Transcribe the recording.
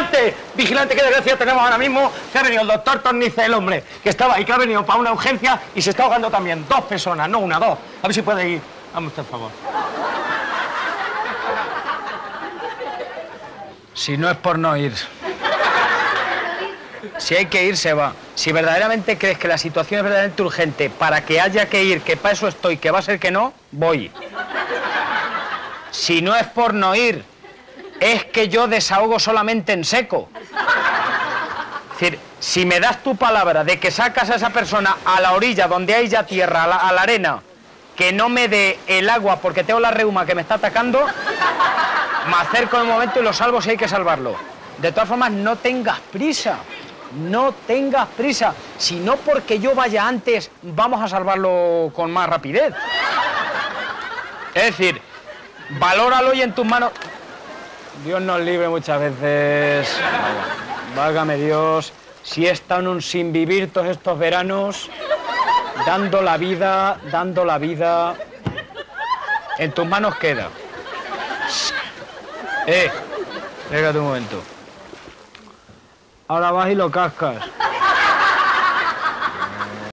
¡Vigilante! ¡Vigilante, qué desgracia tenemos ahora mismo! Que ha venido el doctor Tornicel, hombre, que estaba ahí, que ha venido para una urgencia y se está ahogando también. Dos personas, no una, dos. A ver si puede ir. Dame usted el favor. Si no es por no ir. Si hay que ir, se va. Si verdaderamente crees que la situación es verdaderamente urgente para que haya que ir, que para eso estoy, que va a ser que no, voy. Si no es por no ir, es que yo desahogo solamente en seco. Es decir, si me das tu palabra de que sacas a esa persona a la orilla donde hay ya tierra, a la, arena, que no me dé el agua porque tengo la reuma que me está atacando, me acerco en un momento y lo salvo si hay que salvarlo. De todas formas, no tengas prisa. No tengas prisa. Si no porque yo vaya antes, vamos a salvarlo con más rapidez. Es decir, valóralo y en tus manos. Dios nos libre muchas veces. Válgame Dios. Si he estado en un sin vivir todos estos veranos, dando la vida, dando la vida. En tus manos queda. Eh, espérate un momento. Ahora vas y lo cascas.